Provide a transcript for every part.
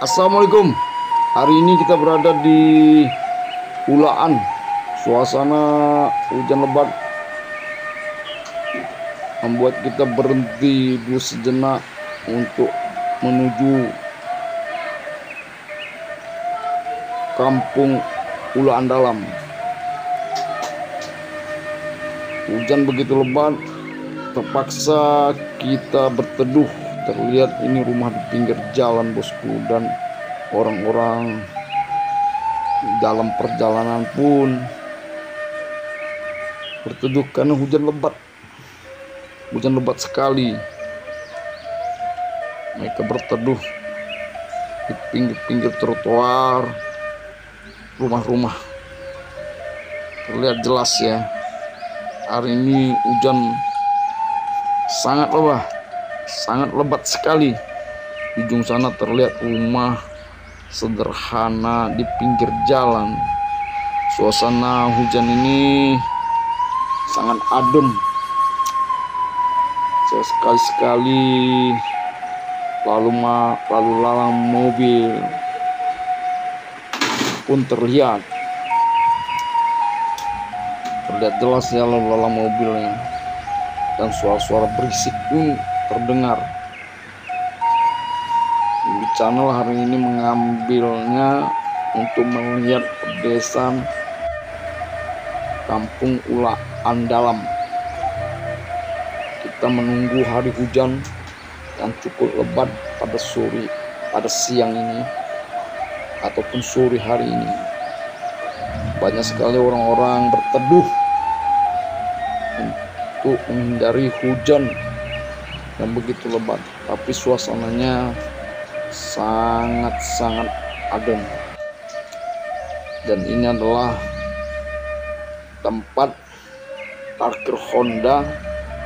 Assalamualaikum. Hari ini kita berada di Ulaan. Suasana hujan lebat membuat kita berhenti dulu sejenak untuk menuju kampung Ulaan Dalam. Hujan begitu lebat, terpaksa kita berteduh terlihat ini rumah di pinggir jalan bosku dan orang-orang dalam perjalanan pun berteduh karena hujan lebat. Hujan lebat sekali. Mereka berteduh di pinggir-pinggir trotoar rumah-rumah. Terlihat jelas ya hari ini hujan sangat lebat sangat lebat sekali. Ujung sana terlihat rumah sederhana di pinggir jalan. Suasana hujan ini sangat adem. Saya sekali-sekali lalu ma lalu lalang mobil pun terlihat. Terlihat jelas ya lalu lalang mobilnya. Dan suara-suara berisik pun terdengar. Di channel hari ini mengambilnya untuk melihat pedesaan Kampung Ulaan Dalam. Kita menunggu hari hujan yang cukup lebat pada sore, pada siang ini ataupun sore hari ini. Banyak sekali orang-orang berteduh untuk menghindari hujan yang begitu lebat tapi suasananya sangat-sangat adem. Dan ini adalah tempat parkir Honda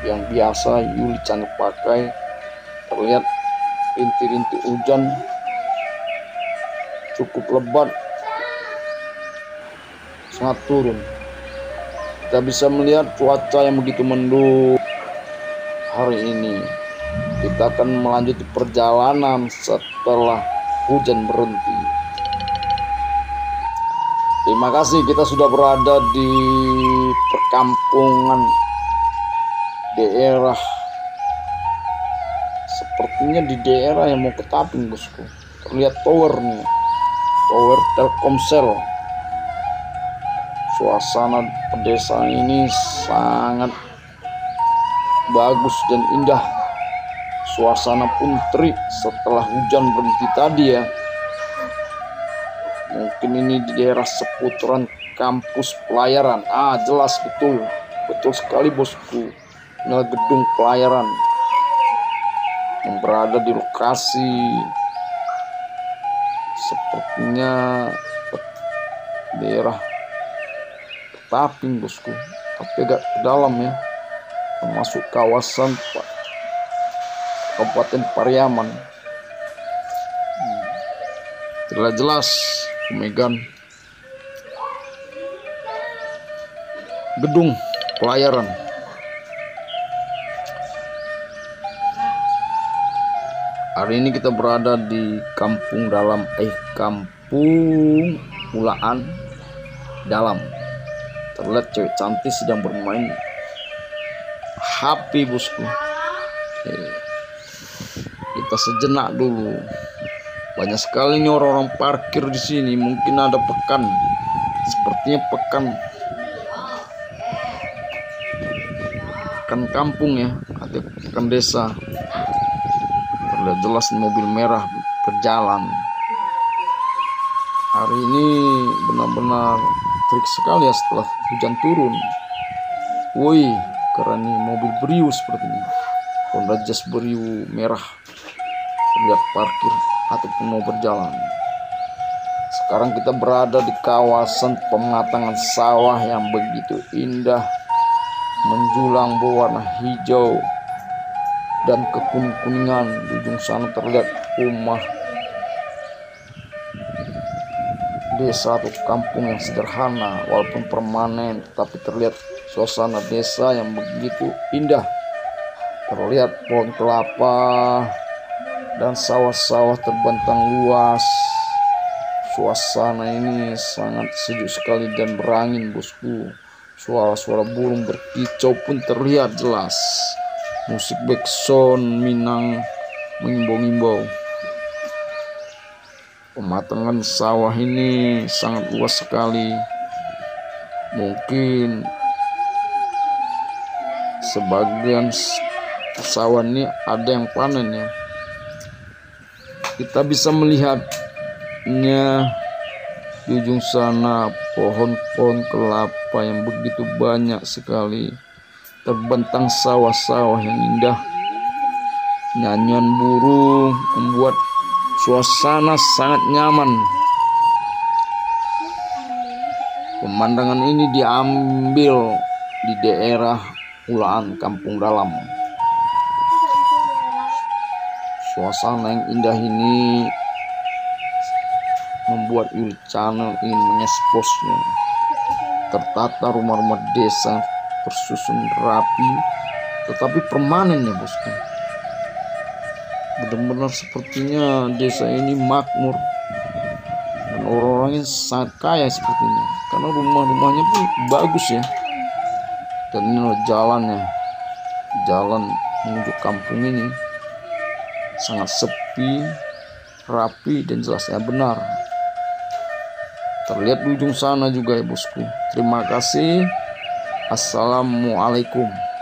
yang biasa Yuli Chan pakai. Terlihat rintik-rintik hujan cukup lebat. Sangat turun. Kita bisa melihat cuaca yang begitu mendung hari ini kita akan melanjutkan perjalanan setelah hujan berhenti. Terima kasih kita sudah berada di perkampungan daerah. Sepertinya di daerah yang mau ke Taping bosku. Terlihat tower nih tower Telkomsel. Suasana pedesaan ini sangat bagus dan indah Suasana pun terik setelah hujan berhenti tadi ya. Mungkin ini di daerah seputaran kampus pelayaran. Ah, jelas betul. Betul sekali bosku. Ini gedung pelayaran yang berada di lokasi sepertinya daerah Taping bosku tapi agak ke dalam ya termasuk kawasan Pak Kabupaten Pariaman. Terlihat jelas pemegang gedung pelayaran. Hari ini kita berada di kampung dalam eh kampung Ulaan dalam. Terlihat cewek cantik sedang bermain HP bosku. Eh kita sejenak dulu. Banyak sekali nih orang-orang parkir di sini. Mungkin ada pekan. Sepertinya pekan. Pekan kampung ya. Atau pekan desa. Terlihat jelas mobil merah berjalan. Hari ini benar-benar trik sekali ya setelah hujan turun. Woi keren nih mobil seperti ini. Honda Jazz Brio merah terlihat parkir ataupun mau berjalan. Sekarang kita berada di kawasan pematangan sawah yang begitu indah, menjulang berwarna hijau dan kekuning-kuningan. Di ujung sana terlihat rumah desa atau kampung yang sederhana walaupun permanen tapi terlihat suasana desa yang begitu indah terlihat pohon kelapa dan sawah-sawah terbentang luas. Suasana ini sangat sejuk sekali dan berangin bosku. Suara-suara burung berkicau pun terlihat jelas. Musik backsound Minang mengimbau-imbau. Pematangan sawah ini sangat luas sekali. Mungkin sebagian sawah ini ada yang panen ya kita bisa melihatnya di ujung sana pohon-pohon kelapa yang begitu banyak sekali. Terbentang sawah-sawah yang indah. Nyanyian burung membuat suasana sangat nyaman. Pemandangan ini diambil di daerah Ulaan Kampung Dalam suasana yang indah ini membuat Yuli Channel ingin mengeksposnya tertata rumah-rumah desa tersusun rapi tetapi permanen ya bosku benar-benar sepertinya desa ini makmur. Dan orang-orangnya sangat kaya sepertinya. Karena rumah-rumahnya pun bagus ya. Dan ini jalannya. Jalan menuju kampung ini sangat sepi rapi dan jelasnya benar. Terlihat di ujung sana juga ya bosku. Terima kasih. Assalamualaikum